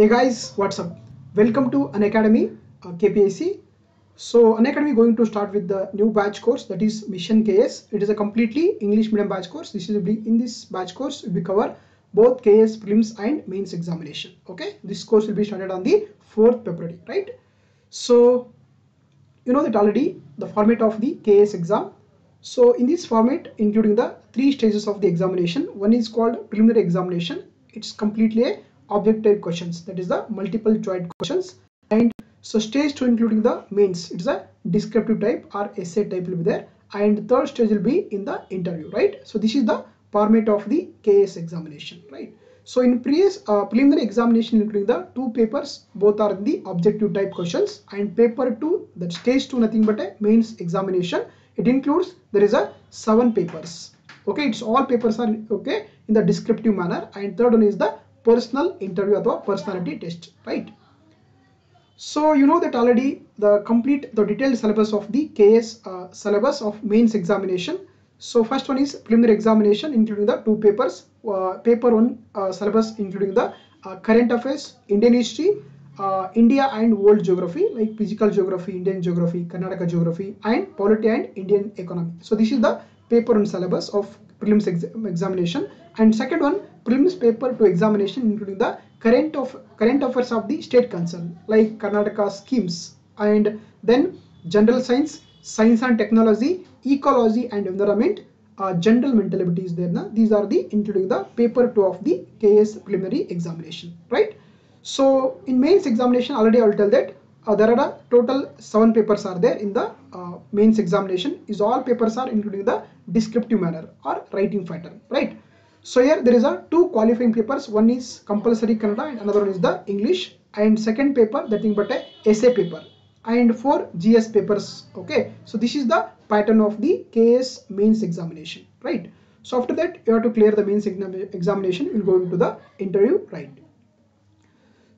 Hey guys, what's up? Welcome to Unacademy uh, KPSC. So Unacademy going to start with the new batch course that is Mission KAS. It is a completely English medium batch course. This is be in this batch course we cover both KAS prelims and mains examination. Okay, this course will be started on the 4th February, right? So you know that already the format of the KAS exam. So in this format, including the three stages of the examination, one is called preliminary examination. It's completely a objective questions that is the multiple choice questions and so stage 2 including the mains it's a descriptive type or essay type will be there and third stage will be in the interview right? So this is the format of the KAS examination right? So in previous uh, preliminary examination including the two papers both are in the objective type questions and paper 2 that stage 2 nothing but a mains examination it includes there is a seven papers. Okay it's all papers are okay in the descriptive manner and third one is the personal interview or personality test right? So you know that already the complete the detailed syllabus of the KAS uh, syllabus of mains examination. So first one is preliminary examination including the two papers uh, paper one uh, syllabus including the uh, current affairs Indian history uh, India and world geography like physical geography, Indian geography, Karnataka geography and polity and Indian economy. So this is the paper and syllabus of prelims examination. And second one prelims paper to examination including the current of current affairs of the state concern like Karnataka schemes and then general science science and technology ecology and environment uh, general mental abilities there na? these are the including the paper 2 of the KAS preliminary examination right? So in mains examination already I will tell that uh, there are a total seven papers are there in the uh, mains examination. Is all papers are including the descriptive manner or writing pattern right so here there is a two qualifying papers. One is compulsory Kannada and another one is the English. And second paper that thing but a essay paper. And four GS papers okay? So this is the pattern of the KAS mains examination right? So after that you have to clear the mains examination. You will go into the interview right?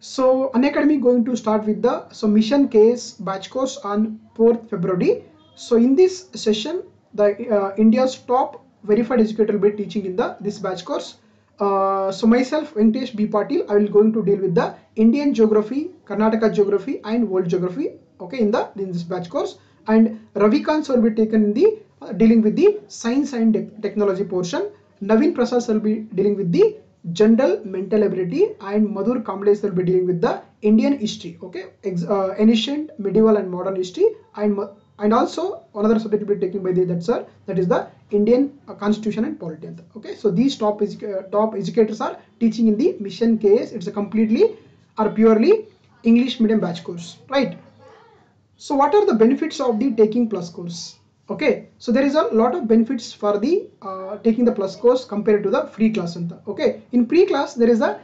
So Unacademy going to start with the submission case batch course on 4th February. So in this session the uh, India's top verified educator will be teaching in the this batch course. Uh, so myself Venkatesh B Patil I will going to deal with the Indian geography Karnataka geography and world geography okay in the in this batch course. And Ravikant will be taken in the uh, dealing with the science and technology portion. Naveen Prasad will be dealing with the general mental ability. And Madhur Kambles will be dealing with the Indian history okay Ex uh, ancient medieval and modern history. And and also another subject will be taken by the that sir that is the Indian uh, constitution and polity okay so these top uh, top educators are teaching in the mission KAS it's a completely or purely English medium batch course right? So what are the benefits of the taking plus course? Okay so there is a lot of benefits for the uh, taking the plus course compared to the free class okay? In pre class there is a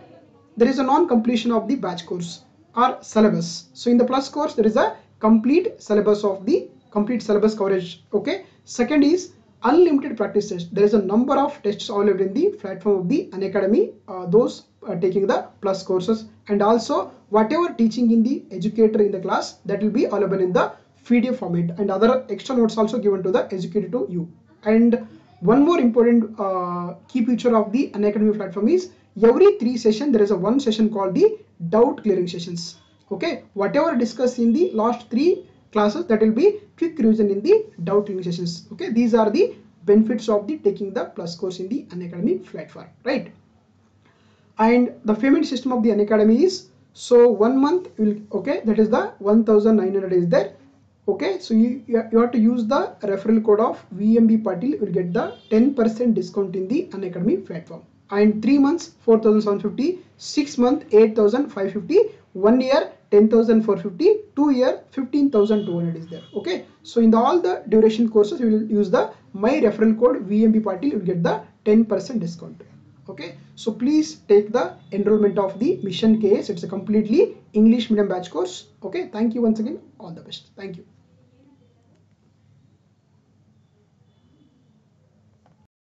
there is a non completion of the batch course or syllabus. So in the plus course there is a complete syllabus of the complete syllabus coverage okay? Second is unlimited practice there is a number of tests available in the platform of the unacademy. Uh, those uh, taking the plus courses and also whatever teaching in the educator in the class that will be available in the PDF format and other extra notes also given to the educator to you. And one more important uh, key feature of the unacademy platform is every three session there is a one session called the doubt clearing sessions. Okay? Whatever discussed in the last three classes that will be quick revision in the doubt clearing sessions okay these are the benefits of the taking the plus course in the unacademy platform right? And the payment system of the unacademy is so one month will okay that is the 1900 is there. Okay so you, you have to use the referral code of vmb patil you will get the 10 percent discount in the unacademy platform. And three months 4750 six month 8550 one year 10450 two year 15200 is there okay? So in the, all the duration courses you will use the my referral code vmb patil you will get the 10 percent discount okay? So please take the enrollment of the mission KAS it's a completely english medium batch course okay? Thank you once again. All the best. Thank you